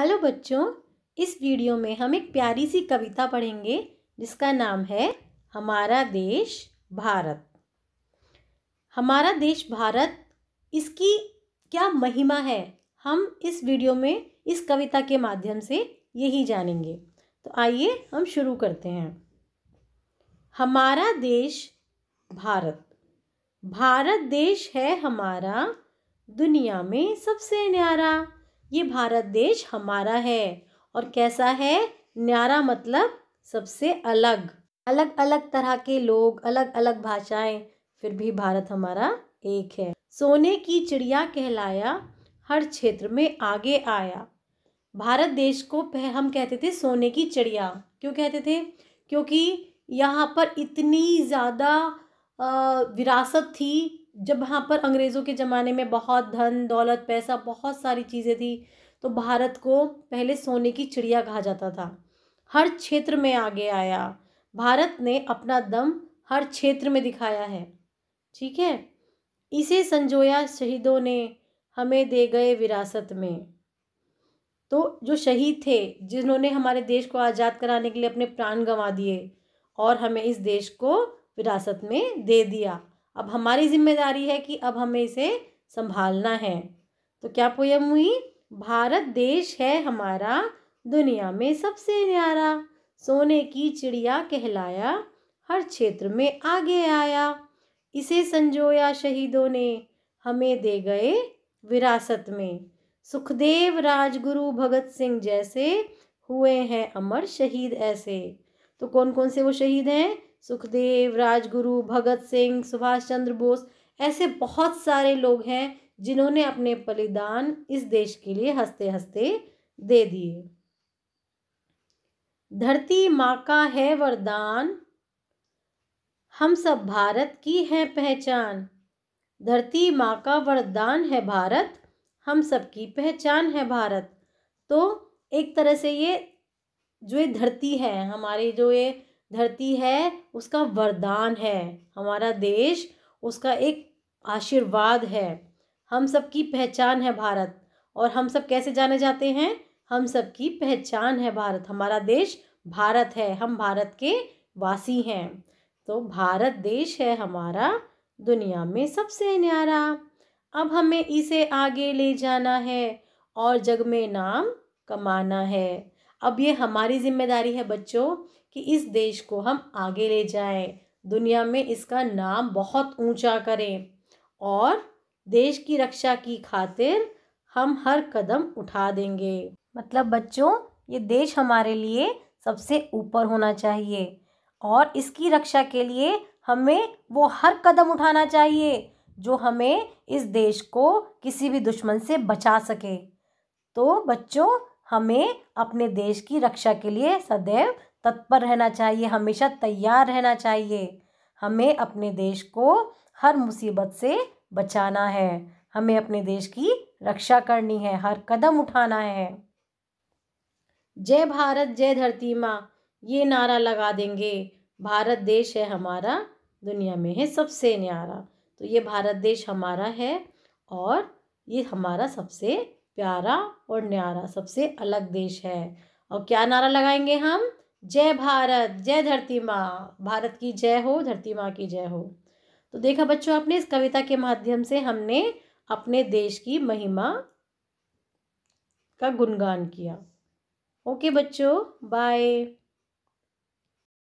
Hello बच्चों, इस video में हम एक प्यारी सी कविता पढ़ेंगे, जिसका नाम है हमारा देश भारत। हमारा देश भारत, इसकी क्या महिमा है, हम इस वीडियो में इस कविता के माध्यम से यही जानेंगे। तो आइए हम शुरू करते हैं। हमारा देश भारत। भारत देश है हमारा, दुनिया में सबसे न्यारा। ये भारत देश हमारा है। और कैसा है? न्यारा मतलब सबसे अलग। अलग अलग तरह के लोग अलग अलग भाषाएँ, फिर भी भारत हमारा एक है। सोने की चिड़िया कहलाया, हर क्षेत्र में आगे आया। भारत देश को पह, हम कहते थे सोने की चिड़िया। क्यों कहते थे? क्योंकि यहाँ पर इतनी ज़्यादा विरासत थी जब वहाँ पर अंग्रेज़ों के ज़माने में बहुत धन, दौलत, पैसा, बहुत सारी चीज़ें थी तो भारत को पहले सोने की चिड़िया कहा जाता था। हर क्षेत्र में आगे आया। भारत ने अपना दम हर क्षेत्र में दिखाया है। ठीक है? इसे संजोया शहीदों ने हमें दे गए विरासत में। तो जो शहीद थे, जिन्होंने हमारे देश को आज़ाद कराने के लिए अपने प्राण गंवा दिए और हमें इस देश को विरासत में दे दिया। अब हमारी ज़िम्मेदारी है कि अब हमें इसे संभालना है। तो क्या पोयम हुई? भारत देश है हमारा, दुनिया में सबसे न्यारा सोने की चिड़िया कहलाया, हर क्षेत्र में आगे आया। इसे संजोया शहीदों ने, हमें दे गए विरासत में। सुखदेव राजगुरु भगत सिंह जैसे हुए हैं अमर शहीद ऐसे। तो कौन कौन से वो शहीद हैं? सुखदेव, राजगुरु, भगत सिंह, सुभाष चंद्र बोस, ऐसे बहुत सारे लोग हैं जिन्होंने अपने बलिदान इस देश के लिए हँसते हँसते दे दिए। धरती माँ का है वरदान, हम सब भारत की है पहचान। धरती माँ का वरदान है भारत, हम सब की पहचान है भारत। तो एक तरह से ये जो ये धरती है, हमारी जो ये धरती है, उसका वरदान है। हमारा देश, उसका एक आशीर्वाद है। हम सब की पहचान है भारत। और हम सब कैसे जाने जाते हैं? हम सब की पहचान है भारत। हमारा देश भारत है। हम भारत के वासी हैं। तो भारत देश है हमारा, दुनिया में सबसे न्यारा। अब हमें इसे आगे ले जाना है और जग में नाम कमाना है। अब ये हमारी ज़िम्मेदारी है बच्चों। कि इस देश को हम आगे ले जाएँ, दुनिया में इसका नाम बहुत ऊँचा करें और देश की रक्षा की खातिर हम हर कदम उठा देंगे। मतलब बच्चों, ये देश हमारे लिए सबसे ऊपर होना चाहिए और इसकी रक्षा के लिए हमें वो हर कदम उठाना चाहिए जो हमें इस देश को किसी भी दुश्मन से बचा सके। तो बच्चों, हमें अपने देश की रक्षा के लिए सदैव तत्पर रहना चाहिए, हमेशा तैयार रहना चाहिए। हमें अपने देश को हर मुसीबत से बचाना है। हमें अपने देश की रक्षा करनी है, हर कदम उठाना है। जय भारत, जय धरती माँ, ये नारा लगा देंगे। भारत देश है हमारा, दुनिया में है सबसे न्यारा। तो ये भारत देश हमारा है और ये हमारा सबसे प्यारा और न्यारा, सबसे अलग देश है। और क्या नारा लगाएँगे हम? जय भारत, जय धरती माँ। भारत की जय हो, धरती माँ की जय हो। तो देखा बच्चों आपने, इस कविता के माध्यम से हमने अपने देश की महिमा का गुणगान किया। ओके बच्चों, बाय।